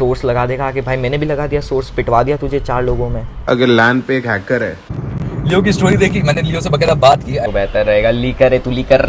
Source लगा देगा कि भाई मैंने भी लगा दिया सोर्स पिटवा दिया तुझे चार लोगों में। अगर लैन पे एक हैकर है। लियो की स्टोरी देखी मैंने लियो से बकायदा बात की। तो बेहतर रहेगा लीकर है तू लीकर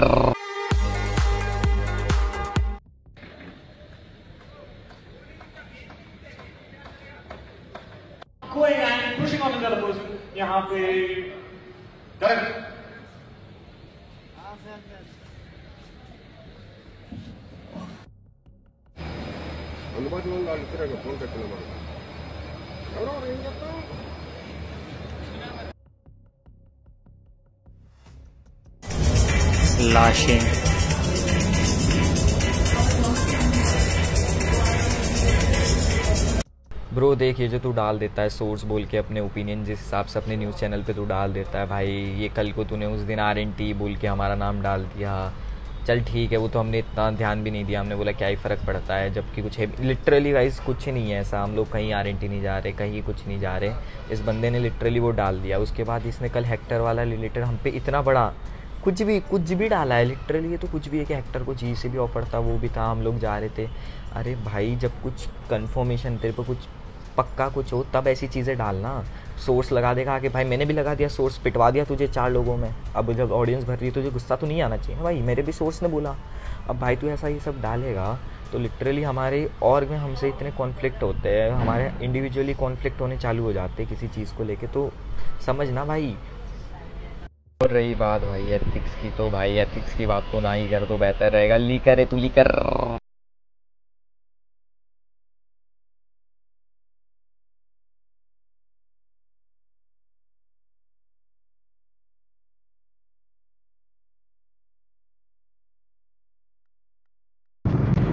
लाशें। ब्रो, देख, ये जो तू डाल देता है सोर्स बोल के अपने ओपिनियन जिस हिसाब से अपने न्यूज़ चैनल पे तू डाल देता है, भाई, ये कल को तूने उस दिन आर एन टी बोल के हमारा नाम डाल दिया। चल ठीक है, वो तो हमने इतना ध्यान भी नहीं दिया, हमने बोला क्या ही फ़र्क पड़ता है, जबकि कुछ है लिटरली वाइज कुछ नहीं है ऐसा, हम लोग कहीं आर नहीं जा रहे, कहीं कुछ नहीं जा रहे, इस बंदे ने लिटरली वो डाल दिया, उसके बाद इसने कल हेक्टर वाला रिलेटेड हम पे इतना बड़ा, कुछ भी कुछ भी डाला है लिटरली ये तो कुछ भी है कि हेक्टर को जी से भी ऑफ़र था, वो भी था, हम लोग जा रहे थे, अरे भाई जब कुछ कन्फर्मेशन तेरे पर कुछ पक्का कुछ हो, तब ऐसी चीज़ें डालना। सोर्स लगा देगा कि भाई मैंने भी लगा दिया सोर्स पिटवा दिया तुझे चार लोगों में। अब जब ऑडियंस भर रही है, तुझे गुस्सा तो नहीं आना चाहिए। भाई, मेरे भी सोर्स ने बोला। अब भाई तू ऐसा ये सब डालेगा तो लिटरली हमारे और में हमसे इतने कॉन्फ्लिक्ट होते हैं, हमारे इंडिविजुअली कॉन्फ्लिक्ट होने चालू हो जाते हैं किसी चीज़ को लेके। तो समझना भाई। और रही बात भाई एथिक्स की तो भाई एथिक्स की बात तो ना ही कर तो बेहतर रहेगा। ली करे, तू लीकर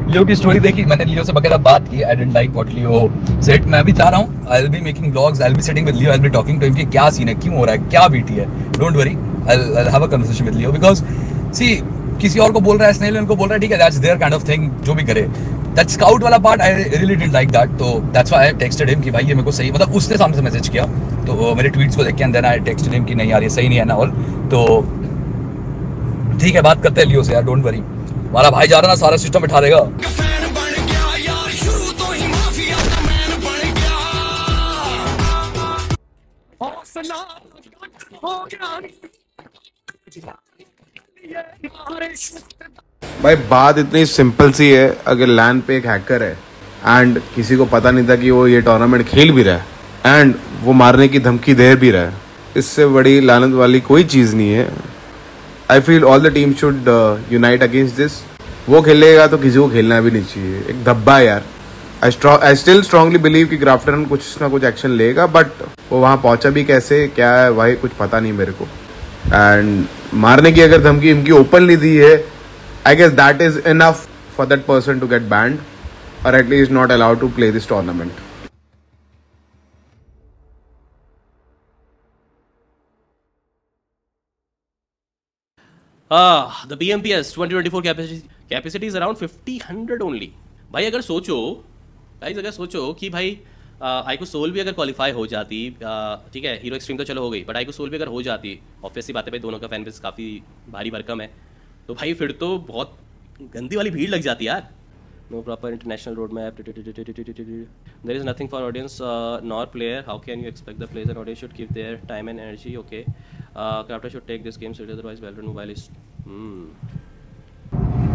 लियो की स्टोरी देखी, मैंने लियो से बकायदा बात की I didn't like what Leo said मैं भी चाह रहा हूँ I will be making blogs I will be sitting with Leo I will be talking to him कि क्या सीन है, क्यों हो रहा है, क्या बीटी है. Don't worry I will have a conversation with Leo because see किसी और को बोल रहा है स्नेल उनको बोल रहा है, ठीक है that's their kind of thing जो भी करे. दैट स्काउट वाला part I really didn't like that तो that's why I texted him कि भाई ये मेरे को सही मतलब उसने सामने से मैसेज किया तो मेरे ट्वीट्स को देख के देन आई टेक्स्टेड हिम कि नहीं यार, ये सही नहीं है ना और तो ठीक है, बात करते हैं लियो से यार डोंट वरी हमारा भाई जा रहा ना, सारा सिस्टम बिठा देगा। भाई, बात इतनी सिंपल सी है, अगर लैन पे एक हैकर है एंड किसी को पता नहीं था कि वो ये टूर्नामेंट खेल भी रहा है एंड वो मारने की धमकी दे भी रहा है, इससे बड़ी लानत वाली कोई चीज़ नहीं है। I feel all the team should unite against this वो खेलेगा तो किसी को खेलना भी नहीं चाहिए। एक धब्बा यार। आई स्टिल स्ट्रांगली बिलीव कि ग्राफ्टन कुछ ना कुछ एक्शन लेगा बट वो वहाँ पहुँचा भी कैसे, क्या है भाई कुछ पता नहीं मेरे को। एंड मारने की अगर धमकी इनकी ओपनली दी है I guess that is enough for that person to get banned और at least not allowed to play this tournament the capacity is around fifty hundred only भाई, अगर सोचो भाई अगर सोचो कि भाई आई को सोल भी अगर क्वालिफाई हो जाती ठीक है हीरो एक्सट्रीम तो चलो हो गई बट आई को सोल भी अगर हो जाती ऑब्वियसली बात है भाई दोनों का फ़ैन बेस काफ़ी भारी भरकम है तो भाई फिर तो बहुत गंदी वाली भीड़ लग जाती यार। No proper international road map there is nothing for audience nor player how can you expect the player audience should keep their time and energy okay. Uh, crafter should take this game seriously otherwise Valorant mobile is hmm.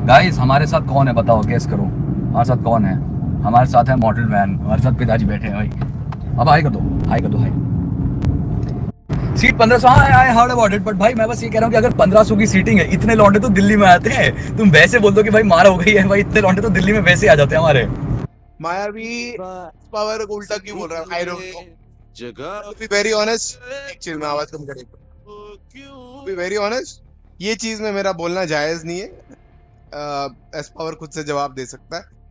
Guys हमारे साथ कौन है? बताओ guess करो। हमारे साथ कौन है? हमारे साथ है मॉडल वैन हमारे साथ पिताजी बैठे हैं भाई। अब हाई कर दो हाई कर दो हाई सीट पंद्रह सौ हाँ I heard about it but भाई मैं बस ये कह रहा हूँ कि अगर पंद्रह सौ की सीटिंग है इतने लौंडे तो दिल्ली में आते हैं। तुम वैसे बोल दो कि भाई मार हो गई है भाई इतने लौंडे तो दिल्ली में वैसे आ जाते हैं हमारे। मायावी पावर को उल्टा क्यों बोल रहा है? आई डोंट जगह वेरी ऑनेस्ट एक चीज़ में आवाज़ कम करें बी वेरी ऑनेस्ट ये चीज़ में मेरा बोलना जायज़ नहीं है। एस पावर खुद से जवाब दे सकता है।